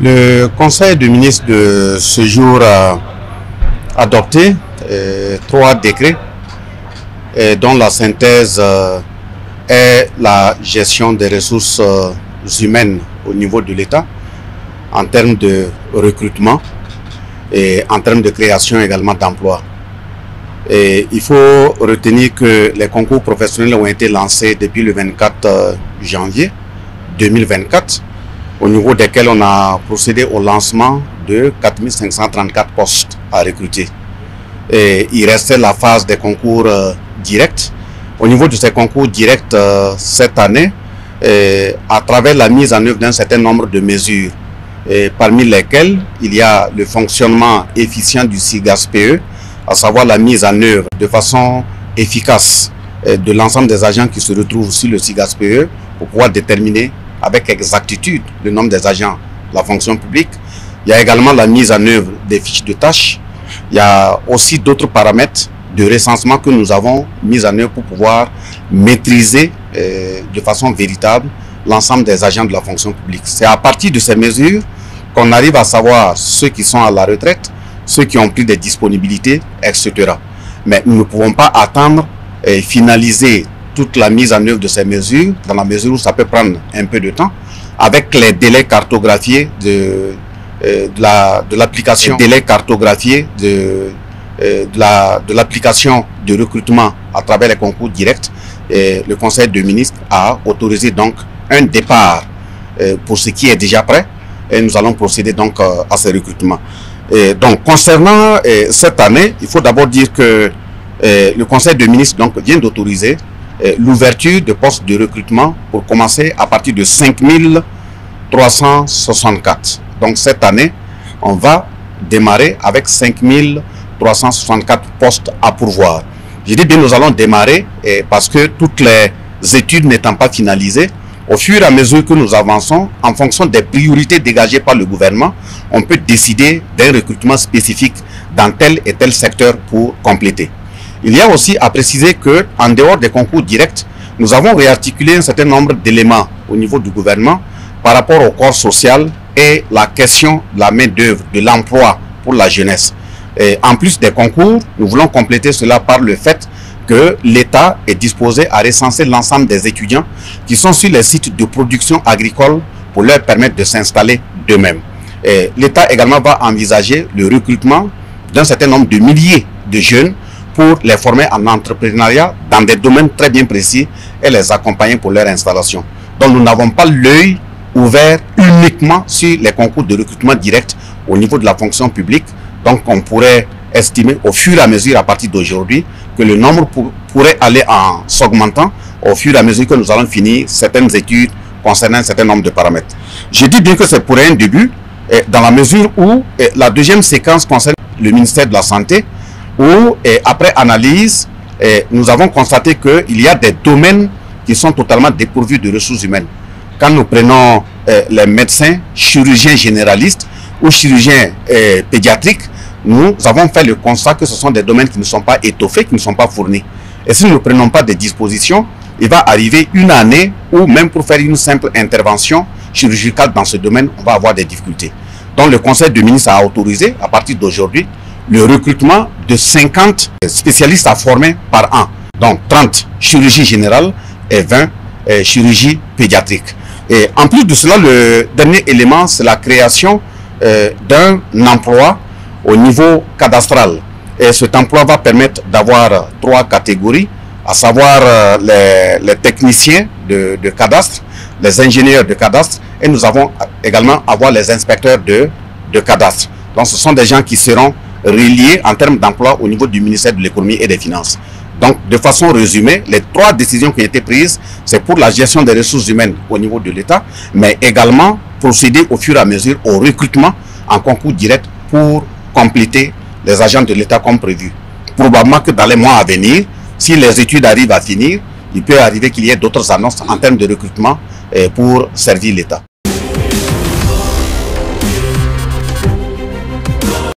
Le Conseil de ministres de ce jour a adopté euh, trois décrets euh, dont la synthèse euh, est la gestion des ressources humaines au niveau de l'État en termes de recrutement et en termes de création également d'emplois. il faut retenir que les concours professionnels ont été lancés depuis le 24 janvier 2024 au niveau desquels on a procédé au lancement de 4534 postes à recruter. Et il restait la phase des concours euh, directs. Au niveau de ces concours directs euh, cette année, à travers la mise en œuvre d'un certain nombre de mesures, parmi lesquelles il y a le fonctionnement efficient du SIGASPE, à savoir la mise en œuvre de façon efficace de l'ensemble des agents qui se retrouvent sur le SIGASPE pour pouvoir déterminer avec exactitude le nombre des agents de la fonction publique. Il y a également la mise en œuvre des fiches de tâches. Il y a aussi d'autres paramètres de recensement que nous avons mis en œuvre pour pouvoir maîtriser euh, de façon véritable l'ensemble des agents de la fonction publique. C'est à partir de ces mesures qu'on arrive à savoir ceux qui sont à la retraite, ceux qui ont pris des disponibilités, etc. Mais nous ne pouvons pas attendre et finaliser toute la mise en œuvre de ces mesures, dans la mesure où ça peut prendre un peu de temps, avec les délais cartographiés de, euh, de l'application, la, cartographiés de, euh, de l'application de, recrutement à travers les concours directs, le Conseil de ministres a autorisé donc un départ euh, pour ce qui est déjà prêt et nous allons procéder donc à ce recrutement. Et donc concernant cette année, il faut d'abord dire que le Conseil de ministres donc, vient d'autoriser l'ouverture de postes de recrutement pour commencer à partir de 5364. Donc cette année, on va démarrer avec 5364 postes à pourvoir. Je dis bien nous allons démarrer parce que toutes les études n'étant pas finalisées, au fur et à mesure que nous avançons, en fonction des priorités dégagées par le gouvernement, on peut décider d'un recrutement spécifique dans tel et tel secteur pour compléter. Il y a aussi à préciser que, en dehors des concours directs, nous avons réarticulé un certain nombre d'éléments au niveau du gouvernement par rapport au corps social et la question de la main-d'œuvre, de l'emploi pour la jeunesse. En plus des concours, nous voulons compléter cela par le fait que l'État est disposé à recenser l'ensemble des étudiants qui sont sur les sites de production agricole pour leur permettre de s'installer d'eux-mêmes. L'État également va envisager le recrutement d'un certain nombre de milliers de jeunes pour les former en entrepreneuriat dans des domaines très bien précis et les accompagner pour leur installation. Donc nous n'avons pas l'œil ouvert uniquement sur les concours de recrutement direct au niveau de la fonction publique. Donc on pourrait estimer au fur et à mesure à partir d'aujourd'hui que le nombre pourrait aller en s'augmentant au fur et à mesure que nous allons finir certaines études concernant un certain nombre de paramètres. Je dis bien que c'est pour un début, dans la mesure où la deuxième séquence concerne le ministère de la Santé, où, après analyse, nous avons constaté qu'il y a des domaines qui sont totalement dépourvus de ressources humaines. Quand nous prenons les médecins, chirurgiens généralistes ou chirurgiens pédiatriques, nous avons fait le constat que ce sont des domaines qui ne sont pas étoffés, qui ne sont pas fournis. Et si nous ne prenons pas des dispositions, il va arriver une année où même pour faire une simple intervention chirurgicale dans ce domaine, on va avoir des difficultés. Donc le Conseil de ministre a autorisé, à partir d'aujourd'hui, le recrutement de 50 spécialistes à former par an. Donc 30 chirurgie générale et 20 euh, chirurgie pédiatrique. Et en plus de cela, le dernier élément, c'est la création euh, d'un emploi au niveau cadastral. Et cet emploi va permettre d'avoir trois catégories, à savoir euh, les, techniciens de, de, cadastre, les ingénieurs de cadastre, et nous avons également avoir les inspecteurs de, de cadastre. Donc ce sont des gens qui seront reliés en termes d'emploi au niveau du ministère de l'économie et des finances. Donc, de façon résumée, les trois décisions qui ont été prises, c'est pour la gestion des ressources humaines au niveau de l'État, mais également procéder au fur et à mesure au recrutement en concours direct pour compléter les agents de l'État comme prévu. Probablement que dans les mois à venir, si les études arrivent à finir, il peut arriver qu'il y ait d'autres annonces en termes de recrutement eh, pour servir l'État.